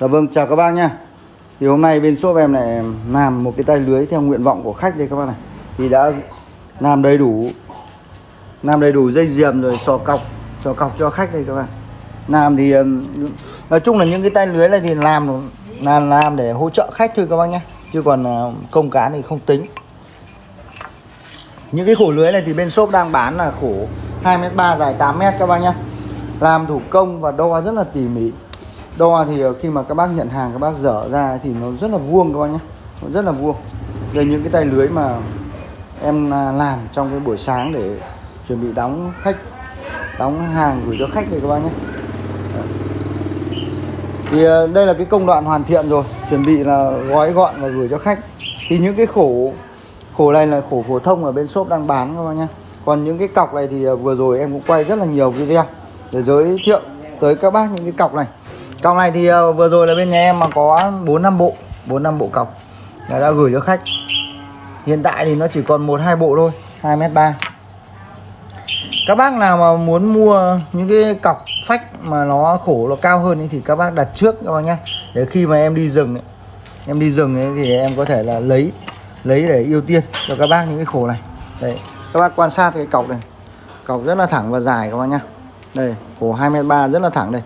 Dạ vâng, chào các bác nha Thì hôm nay bên shop em này làm một cái tay lưới theo nguyện vọng của khách đây các bác này. Thì đã làm đầy đủ Làm đầy đủ dây diềm rồi sò cọc Sò cọc cho khách đây các bác. Làm thì nói chung là những cái tay lưới này thì làm làm làm để hỗ trợ khách thôi các bác nhé. Chứ còn ờ, công cán thì không tính. Những cái khổ lưới này thì bên shop đang bán là khổ 2m3 dài 8m các bác nhé. Làm thủ công và đo rất là tỉ mỉ. Đo thì ờ, khi mà các bác nhận hàng, các bác dở ra thì nó rất là vuông các bác nhé. Nó rất là vuông. Đây, những cái tay lưới mà em à, làm trong cái buổi sáng để chuẩn bị đóng khách, Đóng hàng gửi cho khách đây các bác nhé. Thì ờ, đây là cái công đoạn hoàn thiện rồi. Chuẩn bị là gói gọn và gửi cho khách. Thì những cái khổ khổ này là khổ phổ thông ở bên shop đang bán các bác nhé. Còn những cái cọc này thì ờ, vừa rồi em cũng quay rất là nhiều video để giới thiệu tới các bác những cái cọc này cọc này thì ờ, vừa rồi là bên nhà em mà có 4 năm bộ 4 năm bộ cọc là đã gửi cho khách. Hiện tại thì nó chỉ còn một hai bộ thôi 2 mét 3 các bác nào mà muốn mua những cái cọc phách mà nó khổ nó cao hơn ấy, thì các bác đặt trước các bác nhé để khi mà em đi rừng ấy, em đi rừng ấy, thì em có thể là lấy lấy để ưu tiên cho các bác những cái khổ này. Đấy các bác quan sát cái cọc này. Cọc rất là thẳng và dài các bác nhá. Đây khổ 2m3 rất là thẳng đây.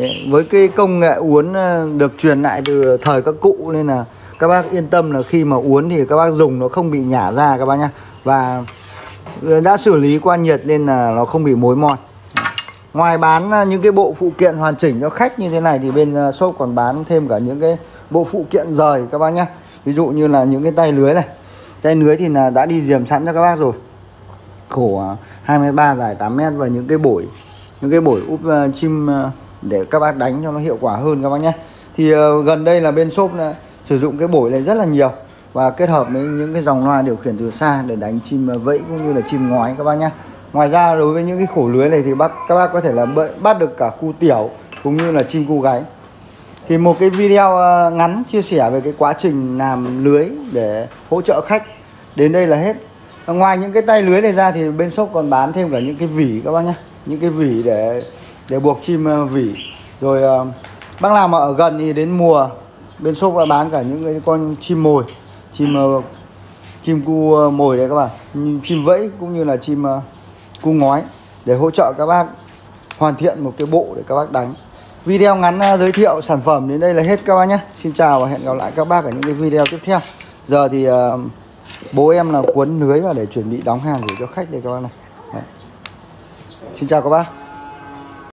Đấy, với cái công nghệ uốn ờ, được truyền lại từ thời các cụ nên là các bác yên tâm là khi mà uốn thì các bác dùng nó không bị nhả ra các bác nhá. Và đã xử lý qua nhiệt nên là nó không bị mối mòn. Ngoài bán ờ, những cái bộ phụ kiện hoàn chỉnh cho khách như thế này thì bên ờ, shop còn bán thêm cả những cái bộ phụ kiện rời các bác nhá. Ví dụ như là những cái tay lưới này. Tay lưới thì là đã đi diềm sẵn cho các bác rồi. Khổ 23 dài 8m và những cái bổi những cái bổi úp uh, chim uh, để các bác đánh cho nó hiệu quả hơn các bác nhé. Thì uh, gần đây là bên shop là sử dụng cái bổi này rất là nhiều và kết hợp với những cái dòng loa điều khiển từ xa để đánh chim ờ, vẫy cũng như là chim ngói các bác nhé. Ngoài ra đối với những cái khổ lưới này thì bác các bác có thể là bắt được cả cu tiểu cũng như là chim cu gáy thì một cái video ờ, ngắn chia sẻ về cái quá trình làm lưới để hỗ trợ khách đến đây là hết. Ngoài những cái tay lưới này ra thì bên shop còn bán thêm cả những cái vỉ các bác nhé những cái vỉ để để buộc chim ờ, vỉ. Rồi ờ, bác nào mà ở gần thì đến mùa, bên shop đã bán cả những cái con chim mồi, chim ờ, chim cu mồi đấy các bạn. Chim vẫy cũng như là chim cu ngói để hỗ trợ các bác hoàn thiện một cái bộ để các bác đánh. Video ngắn giới thiệu sản phẩm đến đây là hết các bác nhé. Xin chào và hẹn gặp lại các bác ở những cái video tiếp theo. Giờ thì bố em là cuốn lưới và để chuẩn bị đóng hàng gửi cho khách đây các bác này. Đấy. xin chào các bác.